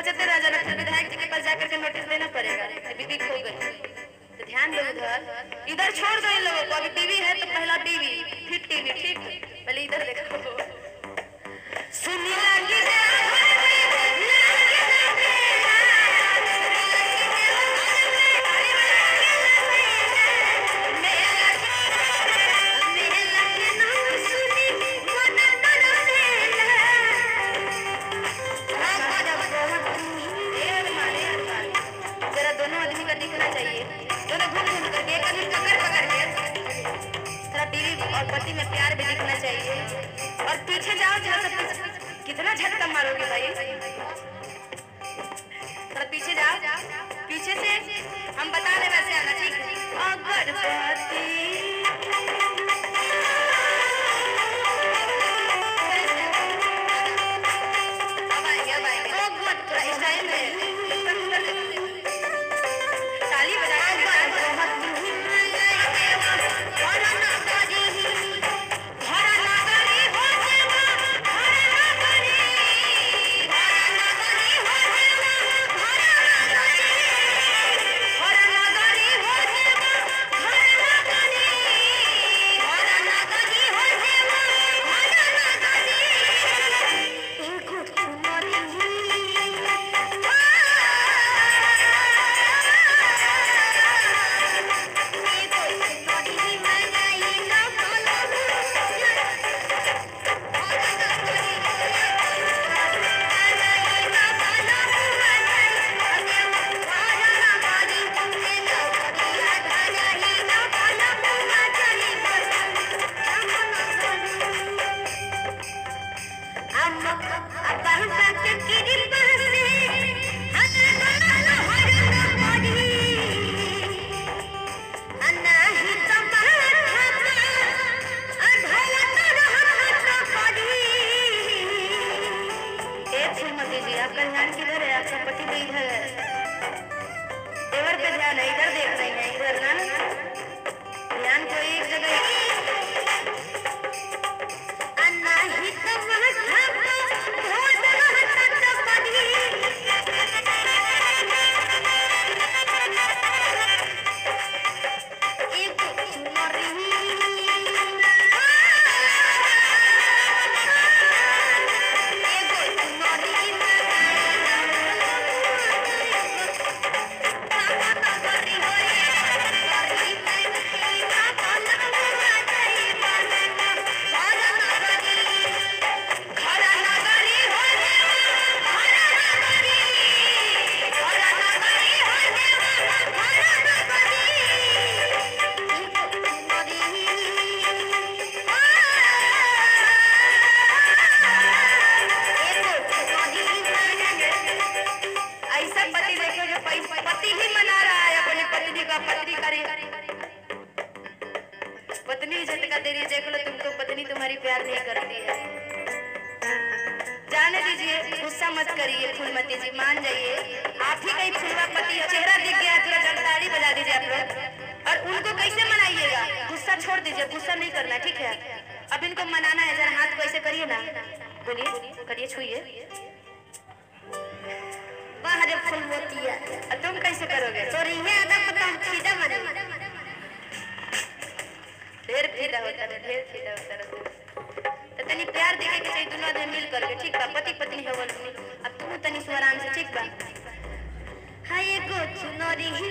पहुँचे थे राजा नथन विधायक जी के पास जाकर के नोटिस देना पड़ेगा। बीवी खो गई तो ध्यान दो उधर। इधर छोड़ दो इन लोगों को। अभी बीवी है तो पहला बीवी, फिर टीवी, ठीक पहले इधर देखो। बीवी और पति में प्यार भी दिखना चाहिए। और पीछे जाओ, जहाँ सब कितना झटका मारोगे भाई। पीछे जाओ, पीछे से हम बता रहे वैसे आना, ठीक है? ध्यान किधर है आपका पति इधर है देवर पे ध्यान है दे रही है देख लो तुमको पत्नी तुम्हारी प्यार नहीं करती है। जाने दीजिए, गुस्सा मत करिए फूलमती जी मान जाइए। आप ही कहीं फूलवा पति चेहरा दिख गया थोड़ा जलताड़ी बजा दीजिए आप लोग। और उनको कैसे मनाइएगा? गुस्सा छोड़ दीजिए, गुस्सा नहीं करना, ठीक है? अब इनको मनाना है, जरा हाथ को ऐसे करिए ना। बोलिए, करिए, छुइए। तुम कैसे करोगे? तो ढेर होता है ढेर फिदा होता है तो तनी प्यार देखे के चाहिए दोनों आदमी मिल करके, ठीक बा? पति पत्नी हो गल अब तू तनी सु से, ठीक बा? हाय को चुनरी ही